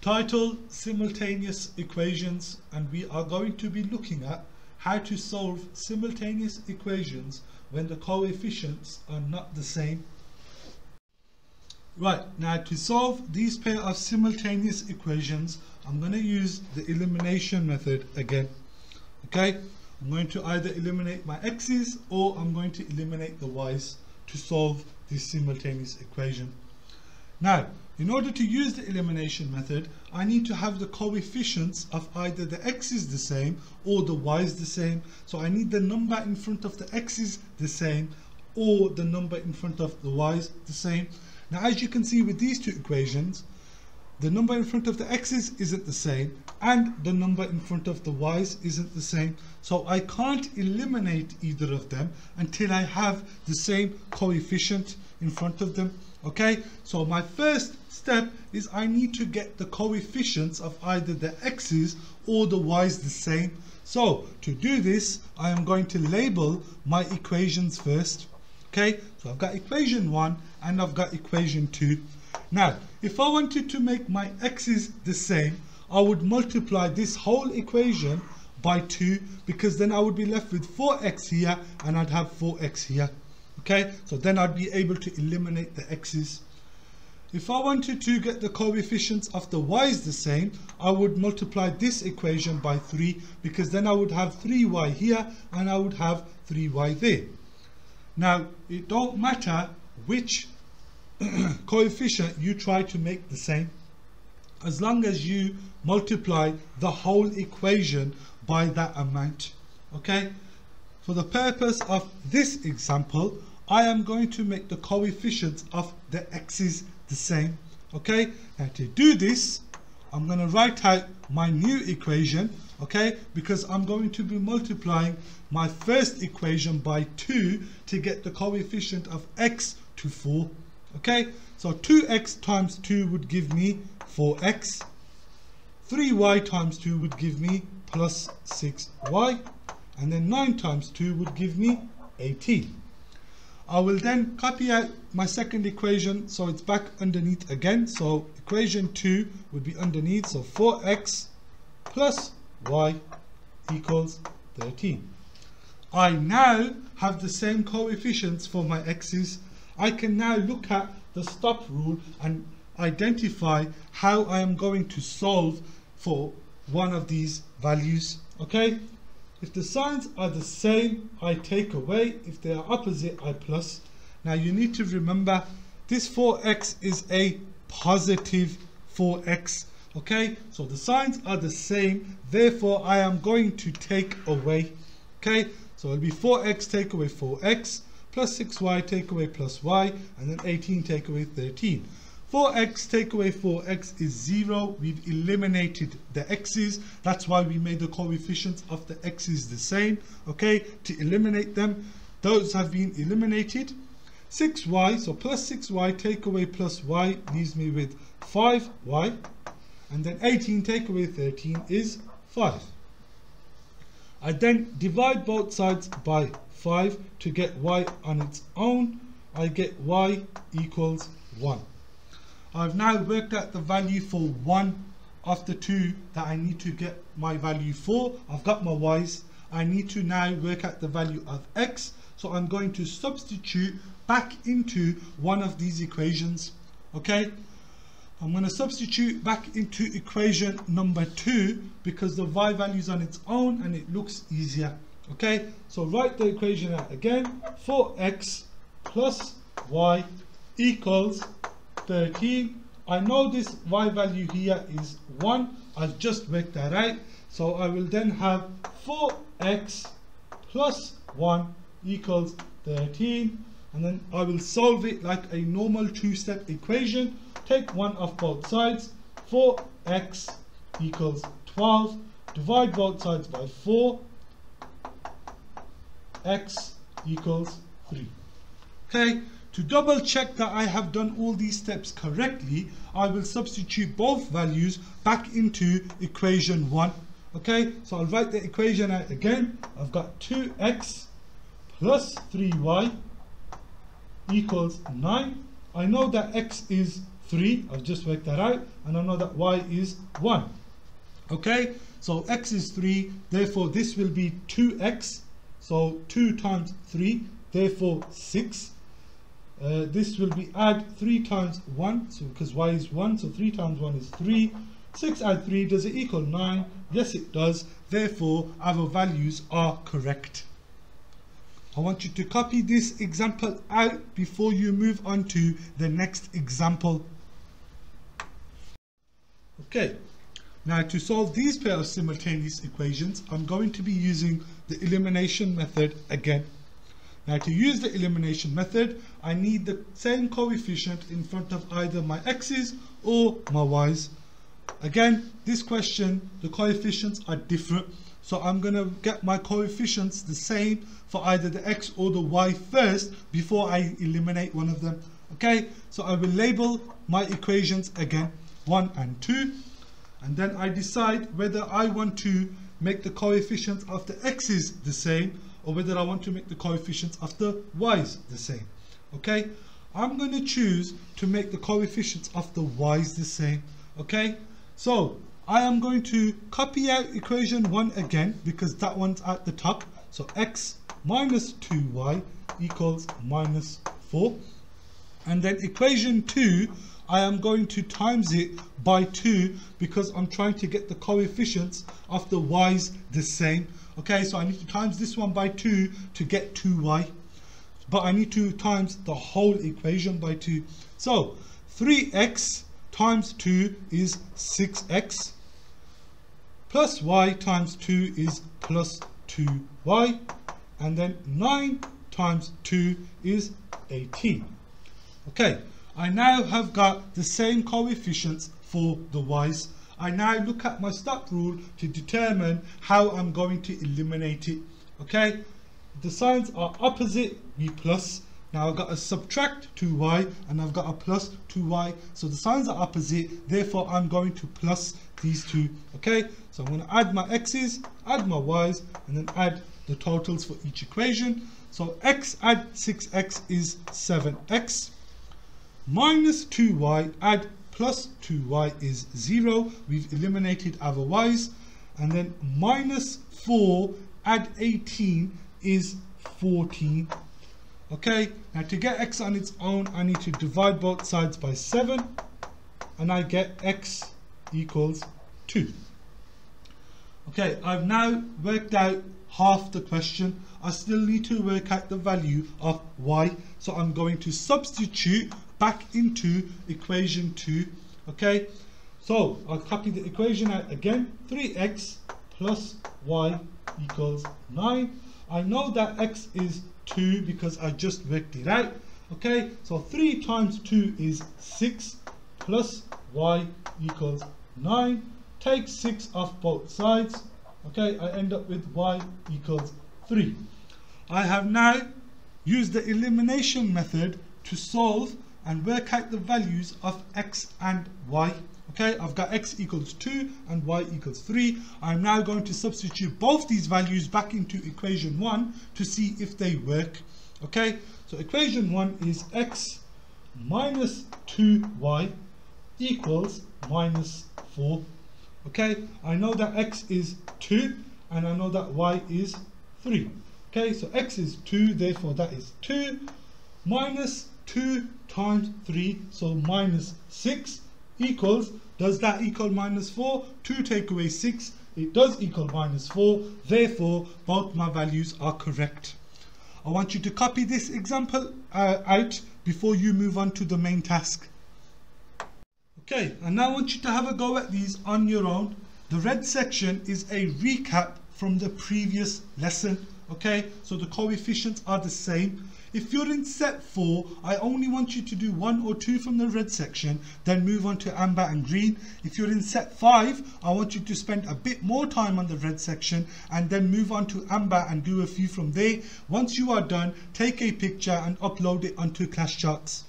title simultaneous equations and we are going to be looking at how to solve simultaneous equations when the coefficients are not the same. Right, now to solve these pair of simultaneous equations, I'm going to use the elimination method again. Okay, I'm going to either eliminate my x's or I'm going to eliminate the y's to solve this simultaneous equation. Now, in order to use the elimination method, I need to have the coefficients of either the x's the same or the y's the same. So I need the number in front of the x's the same or the number in front of the y's the same. Now as you can see with these two equations, the number in front of the x's isn't the same and the number in front of the y's isn't the same. So I can't eliminate either of them until I have the same coefficient in front of them. Okay, so my first step is I need to get the coefficients of either the x's or the y's the same. So to do this, I am going to label my equations first. Okay, so I've got equation 1 and I've got equation 2. Now, if I wanted to make my x's the same, I would multiply this whole equation by 2 because then I would be left with 4x here and I'd have 4x here. Okay, so then I'd be able to eliminate the x's. If I wanted to get the coefficients of the y's the same, I would multiply this equation by 3 because then I would have 3y here and I would have 3y there. Now, it don't matter which coefficient you try to make the same, as long as you multiply the whole equation by that amount. Okay? For the purpose of this example, I am going to make the coefficients of the x's the same. Okay? Now to do this, I'm going to write out my new equation, okay? Because I'm going to be multiplying my first equation by 2 to get the coefficient of x to 4. Okay, so 2x times 2 would give me 4x. 3y times 2 would give me plus 6y. And then 9 times 2 would give me 18. I will then copy out my second equation so it's back underneath again. So equation 2 would be underneath. So 4x plus y equals 13. I now have the same coefficients for my x's. I can now look at the stop rule and identify how I am going to solve for one of these values. Okay, if the signs are the same, I take away. If they are opposite, I plus. Now you need to remember this 4x is a positive 4x. Okay, so the signs are the same. Therefore, I am going to take away. Okay, so it'll be 4x take away 4x plus 6y take away plus y and then 18 take away 13. 4x take away 4x is 0. We've eliminated the x's. That's why we made the coefficients of the x's the same. Okay, to eliminate them, those have been eliminated. 6y, so plus 6y take away plus y leaves me with 5y. And then 18 take away 13 is 5. I then divide both sides by 5 to get y on its own. I get y equals 1. I've now worked out the value for one of the two that I need to get my value for. I've got my y's. I need to now work out the value of x. So I'm going to substitute back into one of these equations. Okay. I'm going to substitute back into equation number two because the y value is on its own and it looks easier. Okay, so write the equation out again. 4x plus y equals 13. I know this y value here is 1. I've just worked that right. So I will then have 4x plus 1 equals 13. And then I will solve it like a normal two-step equation. Take one of both sides. 4x equals 12. Divide both sides by 4. x equals 3. Okay. To double check that I have done all these steps correctly, I will substitute both values back into equation 1. Okay, so I'll write the equation out again. I've got 2x plus 3y equals 9. I know that x is 3. I've just worked that out. And I know that y is 1. Okay, so x is 3. Therefore, this will be 2x. So 2 times 3. Therefore, 6. Uh, this will be add 3 times 1. So because y is 1. So 3 times 1 is 3. 6 add 3, does it equal 9? Yes, it does. Therefore, our values are correct. I want you to copy this example out before you move on to the next example. Okay, now to solve these pair of simultaneous equations, I'm going to be using the elimination method again. Now to use the elimination method, I need the same coefficient in front of either my x's or my y's. Again, this question, the coefficients are different. So I'm going to get my coefficients the same for either the x or the y first before I eliminate one of them. Okay, so I will label my equations again, 1 and 2. And then I decide whether I want to make the coefficients of the x's the same or whether I want to make the coefficients of the y's the same. Okay, I'm going to choose to make the coefficients of the y's the same. Okay, so I am going to copy out equation 1 again because that one's at the top. So x minus 2y equals minus 4. And then equation 2, I am going to times it by 2 because I'm trying to get the coefficients of the y's the same. Okay, so I need to times this one by 2 to get 2y. But I need to times the whole equation by 2. So 3x times 2 is 6x plus y times 2 is plus 2y and then 9 times 2 is 18 okay I now have got the same coefficients for the y's I now look at my stop rule to determine how I'm going to eliminate it okay the signs are opposite be plus now I've got to subtract 2y and I've got a plus 2y. So the signs are opposite, therefore I'm going to plus these two. Okay, so I'm going to add my x's, add my y's, and then add the totals for each equation. So x add 6x is 7x. Minus 2y add plus 2y is 0. We've eliminated y's. And then minus 4 add 18 is 14 Okay, now to get x on its own, I need to divide both sides by 7, and I get x equals 2. Okay, I've now worked out half the question. I still need to work out the value of y, so I'm going to substitute back into equation 2. Okay, so I'll copy the equation out again. 3x plus y equals 9. I know that x is 2 because I just worked it out. Okay, so 3 times 2 is 6 plus y equals 9. Take 6 off both sides. Okay, I end up with y equals 3. I have now used the elimination method to solve and work out the values of x and y Okay, I've got x equals 2 and y equals 3. I'm now going to substitute both these values back into equation 1 to see if they work. Okay, so equation 1 is x minus 2y equals minus 4. Okay, I know that x is 2 and I know that y is 3. Okay, so x is 2, therefore that is 2 minus 2 times 3, so minus 6 equals, does that equal minus 4? 2 take away 6, it does equal minus 4. Therefore, both my values are correct. I want you to copy this example uh, out before you move on to the main task. Okay, and now I want you to have a go at these on your own. The red section is a recap from the previous lesson. Okay, so the coefficients are the same. If you're in set 4, I only want you to do one or two from the red section, then move on to amber and green. If you're in set 5, I want you to spend a bit more time on the red section and then move on to amber and do a few from there. Once you are done, take a picture and upload it onto Class ClassCharts.